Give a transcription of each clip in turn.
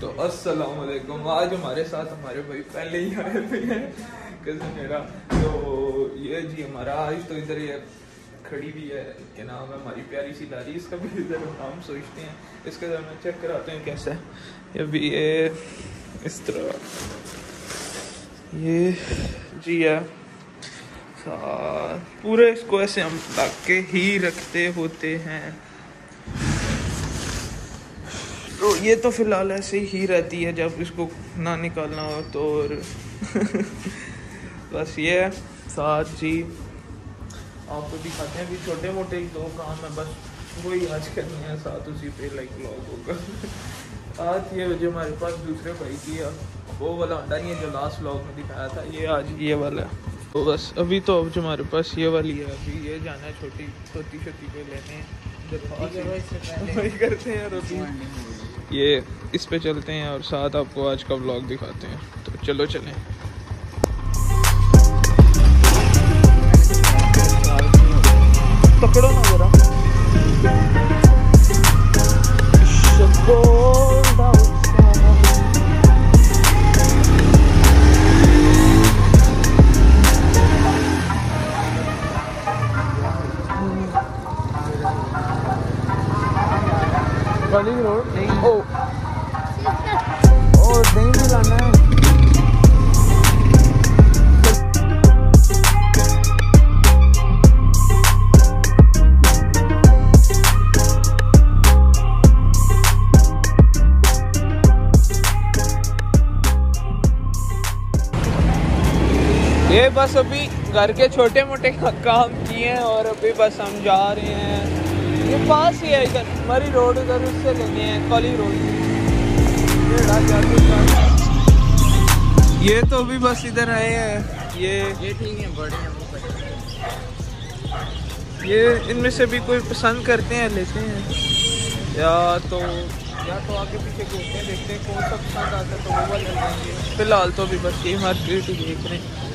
तो अस्सलाम वालेकुम। आज हमारे साथ हमारे भाई पहले ही आए हैं कज़न मेरा। तो ये जी हमारा आज तो इधर ये खड़ी भी है, क्या नाम है, हमारी प्यारी सी लारी इसका भी इधर नाम सोचते हैं। इसके इधर मैं चेक कराते हैं कैसा है। ये भी ये, इस तरह। ये जी है। पूरे इसको ऐसे हम लग के ही रखते होते हैं। तो ये तो फ़िलहाल ऐसे ही रहती है जब इसको ना निकालना हो तो और बस ये साथ जी आपको दिखाते हैं भी छोटे मोटे दो काम है बस वही आज करनी है साथ उसी पे लाइक ब्लॉग होगा। आज ये जो हमारे पास दूसरे भाई की है वो वाला अंडा नहीं है जो लास्ट ब्लॉग में दिखाया था ये आज ये वाला है। तो बस अभी तो अब जो हमारे पास ये वाली है अभी ये जाना है छोटी छोटी छोटी पे लेने। करते हैं अभी ये इस पे चलते हैं और साथ आपको आज का व्लॉग दिखाते हैं। तो चलो चलें। पकड़ो ना जरा। बस अभी घर के छोटे मोटे काम किए हैं और अभी बस हम जा रहे हैं। ये पास ही है इधर मरी रोड उधर उससे लेने हैं कॉलेज रोड। ये तो अभी बस इधर आए हैं। ये ये ठीक है बड़े हैं ये इनमें से भी कोई पसंद करते हैं लेते हैं। या तो या तो आगे पीछे घूमते देखते हैं कौन सा पसंद आता है तो वो वाला लेंगे फ़िलहाल तो अभी बस ये मार्केट ही देख रहे हैं है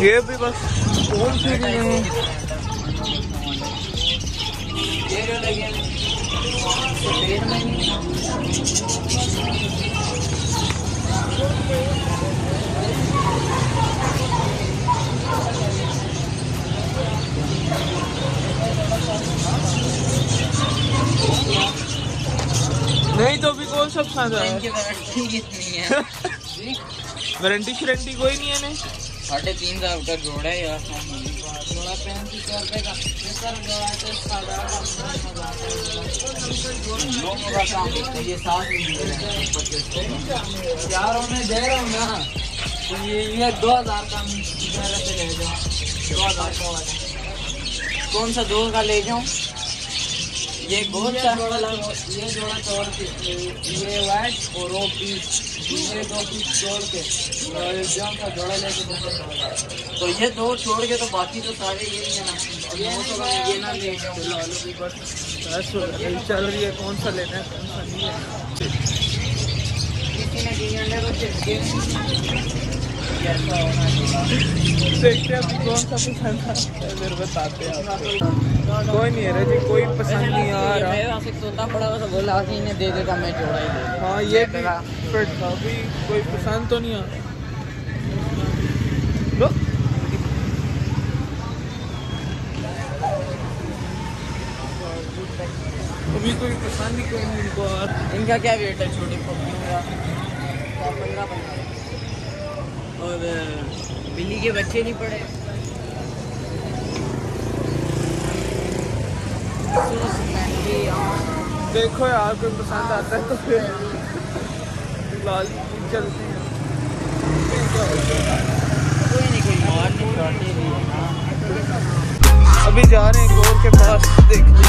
ये भी बस कौन सी नहीं तो अभी कौन सा पसंद आया वारंटी कितनी है। वारंटी शारंटी कोई नहीं है साढ़े तीन हज़ार का जोड़ा है यार। तो ये साथ में हैं। दे रहा हूँ ना तो ये ये दो हज़ार का मेरे से ले जाओ दो हज़ार का वाला कौन सा दो का ले जाऊँ ये जोड़ा ये जोड़ा तोड़ के ये वाइट और वो पीस ये दो पीस जोड़ के जाम जोड़ा लेके दो तो ये दो छोड़ के तो बाकी तो सारे यही है ना तो चल रही है कौन सा लेना है है देखते हैं कौन सा पसंद है बताते हैं कोई नहीं है जी कोई पसंद नहीं आ रहा पड़ा बोला दे देता मैं जोड़ा ही हाँ ये भी कोई पसंद तो नहीं आ रहा अभी कोई पसंद ही कोई नहीं इनको इनका क्या वेट है छोटी का? पंद्रह पंद्रह। और बिल्ली के बच्चे नहीं पड़े। देखो यार कोई पसंद आता है तो फिर। फ़िलहाल चलते हैं। है अभी जा रहे हैं गोर के पास देखने।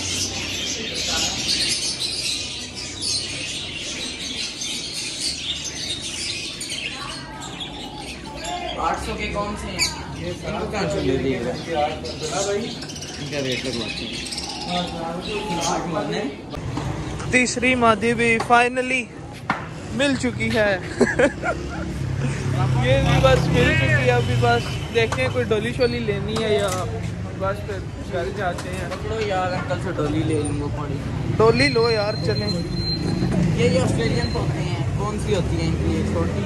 आठ सौ के कौन से हैं? इनको क्या से ले लिए इनका रेट लगवाते हैं। तीसरी मादी भी फाइनली मिल चुकी है। ये भी बस मिल चुकी है अभी बस। देखते हैं कोई डोली शोली लेनी है या बस फिर घर जाते हैं। यार अंकल से डोली ले लूँगा पड़ी। डोली लो यार चलें। ये ये ऑस्ट्रेलियन होते हैं। कौन सी होती है इनकी? छोटी?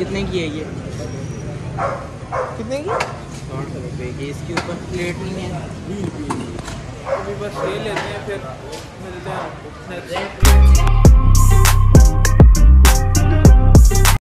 कितने की है ये? कितने की? साठ रुपये की। इसके ऊपर प्लेट नहीं है। अभी बस ले लेते हैं फिर मिलते हैं आपको।